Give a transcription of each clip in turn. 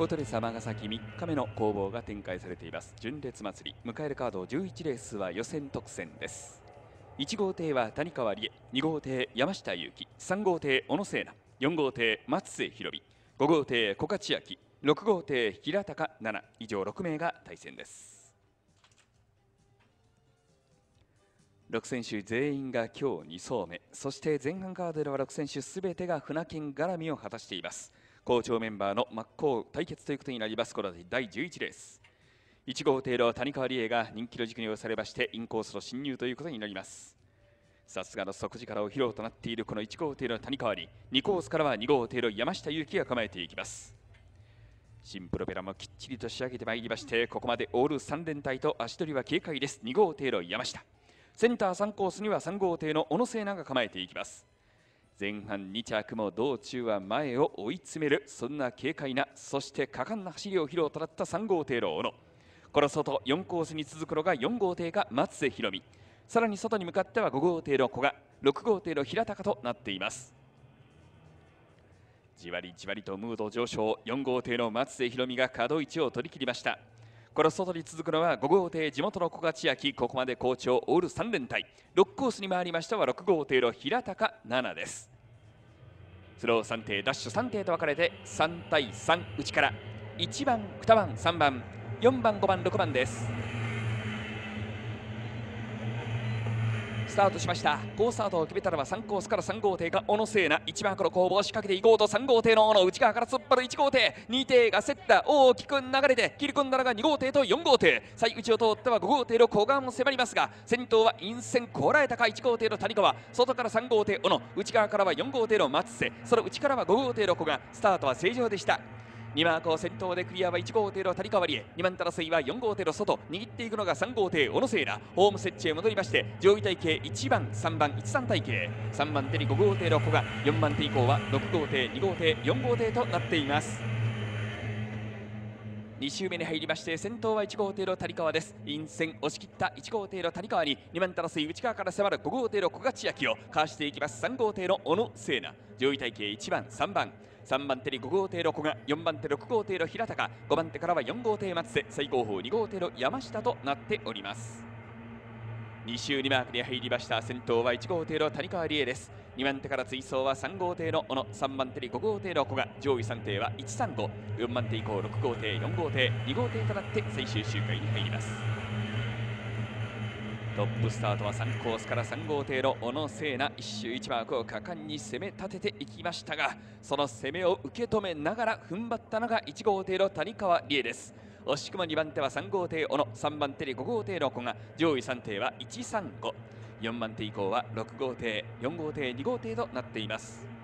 ボトレス尼崎3日目の攻防が展開されています。純烈祭り。迎えるカード11レースは予選特選です。1号艇は谷川理恵2号艇山下裕樹3号艇小野聖奈4号艇松瀬宏美5号艇小勝千秋6号艇平高7以上6名が対戦です。6選手全員が今日2走目そして前半カードでは6選手すべてが船金絡みを果たしています。校長メンバーの真っ向対決ということになります。この第11レース。1号艇の谷川理恵が人気の軸に押されましてインコースの侵入ということになります。さすがの底力を披露となっているこの1号艇の谷川に2コースからは2号艇の山下裕樹が構えていきます。新プロペラもきっちりと仕上げてまいりましてここまでオール3連隊と足取りは軽快です。2号艇の山下。センター3コースには3号艇の小野聖奈が構えていきます。前半2着も道中は前を追い詰めるそんな軽快なそして果敢な走りを披露となった3号艇の小野。この外4コースに続くのが4号艇が松瀬宏美。さらに外に向かっては5号艇の古賀。6号艇の平高となっています。じわりじわりとムード上昇。4号艇の松瀬宏美が角位置を取り切りました。この外に続くのは5号艇地元の小勝明。ここまで好調。オール3連隊。6コースに回りましたは6号艇の平高7です。スロー3艇ダッシュ3艇と分かれて3対3内から。1番2番3番。4番5番6番です。スタートしました。好スタートを決めたのは3コースから3号艇が小野聖奈1番この攻防を仕掛けていこうと3号艇の小野内側から突っ張る1号艇。2艇が競った大きく流れて切り込んだのが2号艇と4号艇。最内を通っては5号艇の小川も迫りますが先頭は陰線こらえたか1号艇の谷川。外から3号艇小野内側からは4号艇の松瀬。その内からは5号艇の小川。スタートは正常でした。2マークを先頭でクリアは1号艇の谷川理恵。2番手争いは4号艇の外握っていくのが3号艇小野聖羅ホーム設置へ戻りまして上位体系1番3番13体系3番手に5号艇の古賀。4番手以降は6号艇2号艇4号艇となっています。2周目に入りまして先頭は1号艇の谷川です。陰線押し切った1号艇の谷川に2番手争い内側から迫る5号艇の小勝明をかわしていきます。3号艇の小野聖奈上位体系1番3番。3番手に5号艇の古賀4番手6号艇の平高5番手からは4号艇松瀬最高峰2号艇の山下となっております。2周2マークに入りました先頭は1号艇の谷川理恵です。2番手から追走は3号艇の小野3番手に5号艇の古賀上位3艇は135 4番手以降6号艇4号艇2号艇となって最終周回に入ります。トップスタートは3コースから3号艇の小野聖奈1周1マークを果敢に攻め立てていきましたがその攻めを受け止めながら踏ん張ったのが1号艇の谷川理恵です。惜しくも2番手は3号艇小野3番手に5号艇の古賀上位3艇は135 4番手以降は6号艇4号艇2号艇となっています。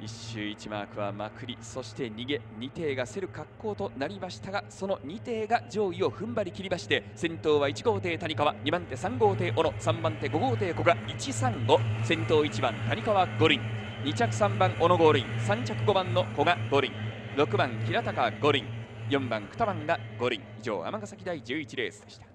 1周1マークはまくりそして逃げ2艇が競る格好となりましたがその2艇が上位を踏ん張り切りまして先頭は1号艇谷川2番手3号艇小野3番手5号艇古賀135先頭1番谷川五輪。2着3番小野五輪。3着5番の古賀五輪。6番平高五輪。4番2番が五輪。以上尼崎第11レースでした。